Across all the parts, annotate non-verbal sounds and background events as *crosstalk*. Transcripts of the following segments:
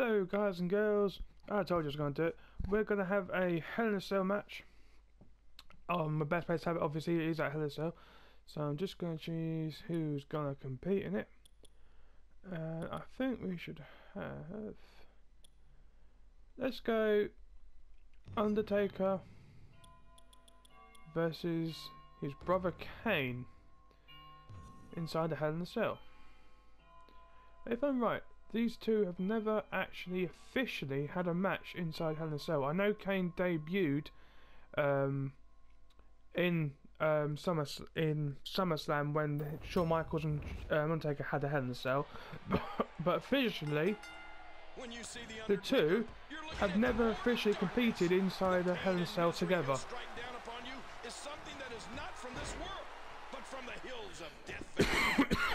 Hello guys and girls, I told you I was going to do it. We're going to have a Hell in a Cell match. Um, my best place to have it obviously is at Hell in a Cell. So I'm just going to choose who's going to compete in it. And I think we should have... Let's go Undertaker versus his brother Kane inside the Hell in a Cell. If I'm right, these two have never actually officially had a match inside Hell in a Cell. I know Kane debuted um, in um, Summer in SummerSlam when Shawn Michaels and uh, Undertaker had a Hell in a Cell, *coughs* but officially the, the two have never officially competed inside a Hell in a Cell together.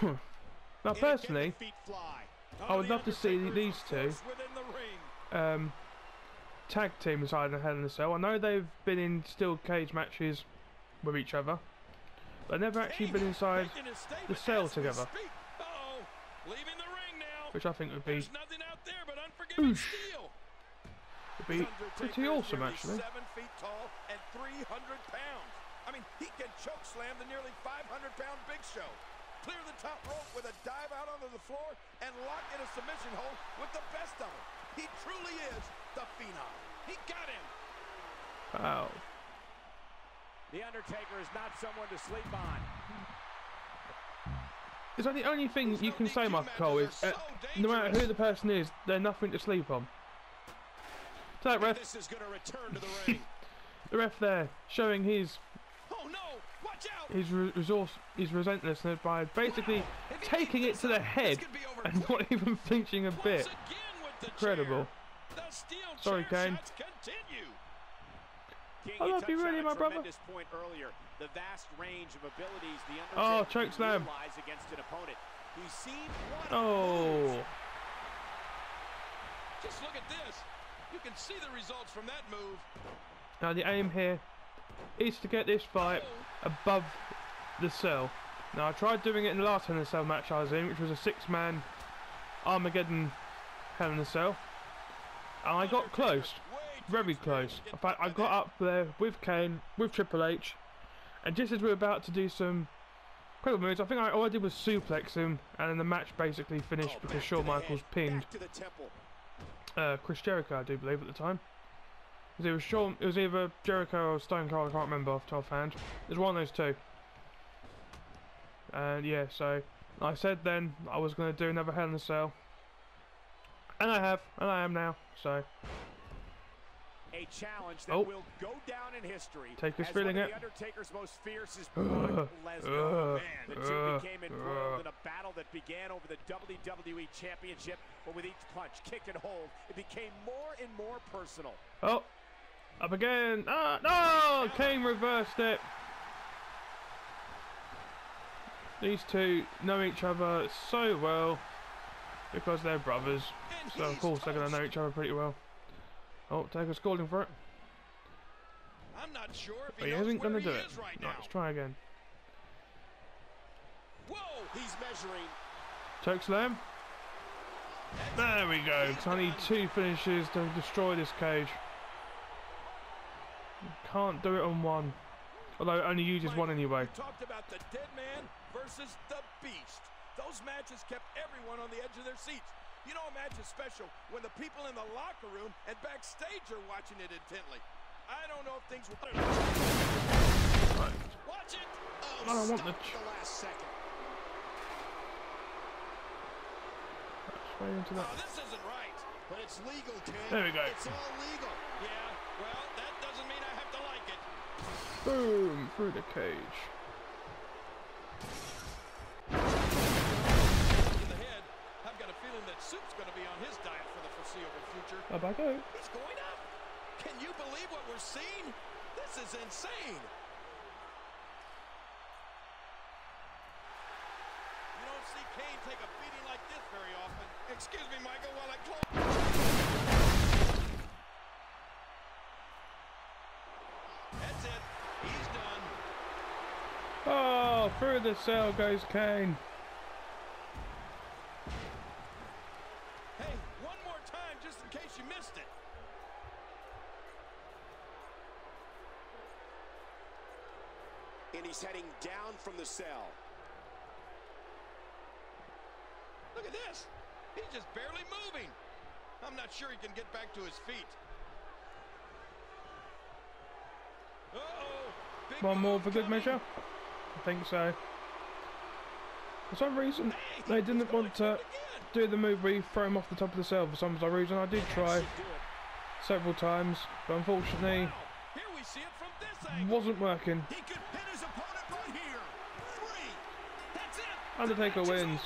*coughs* now personally, I would love to see these two um, tag team inside of Hell in a Cell. I know they've been in steel cage matches with each other, but never actually been inside the cell together. Which I think would be oosh. Would be pretty awesome actually. I mean, he can choke slam the nearly 500 pound Big Show clear the top rope with a dive out onto the floor, and lock in a submission hold with the best of them. He truly is the Phenom. He got him. Wow. The Undertaker is not someone to sleep on. Is that the only thing you can say, Michael Cole, is uh, no matter who the person is, they're nothing to sleep on. So that ref, the, *laughs* the ref there, showing his his resource, his resentlessness by basically taking it to the head and not even *laughs* flinching a bit. Incredible. Sorry, Kane. I love you really, my brother. Earlier, the vast range of abilities the oh, choke slam. Oh. Just look at this. You can see the results from that move. Now the aim here is to get this fight above the cell. Now I tried doing it in the last Hell in a Cell match I was in, which was a six-man Armageddon Hell in a Cell. And I got close, very close. In fact, I got up there with Kane, with Triple H, and just as we were about to do some incredible moves, I think I, all I did was suplex him, and then the match basically finished because Shawn Michaels pinned uh, Chris Jericho, I do believe, at the time. It was Shawn, it was either Jericho or Stone Cold, I can't remember off the top of hand. It was one of those two. And yeah, so I said then I was going to do another Hell in a Cell. And I have, and I am now, so. A challenge that oh. will go down in history. Take this feeling it. The Undertaker's most fierce is *sighs* Brock Lesnar. Man, the two became embroiled in a battle that began over the WWE Championship, but with each punch, kick, and hold, it became more and more personal. Oh, up again. Ah, no! Kane reversed it. These two know each other so well because they're brothers. So of course they're going to know each other pretty well. Oh, Taker's calling for it. I'm not sure if but he, he isn't going to do it. Right, right let's try again. Whoa, he's measuring. Choke slam. There we go. I need two finishes to destroy this cage. Can't do it on one. Although it only uses one anyway. talked about the dead man versus the beast. Those matches kept everyone on the edge of their seats. You know a match is special when the people in the locker room and backstage are watching it intently. I don't know if things will... Right. Watch it! Oh, I don't want oh, the... the last second. Straight into that. Oh, this isn't right. But it's legal, Ken. There we go. It's all legal. Yeah, well, that doesn't mean I Boom! Through the cage. I've got a feeling that Soup's going to be on his diet for the foreseeable future. Up I go. He's going up. Can you believe what we're seeing? This is insane. You don't see Kane take a beating like this very often. Excuse me, Michael, while I close. Oh, through the cell goes Kane. Hey, one more time, just in case you missed it. And he's heading down from the cell. Look at this. He's just barely moving. I'm not sure he can get back to his feet. Uh -oh. One more for good measure? I think so. For some reason, they didn't want to do the move where you throw him off the top of the cell. For some bizarre reason, I did try several times, but unfortunately, wasn't working. Undertaker wins.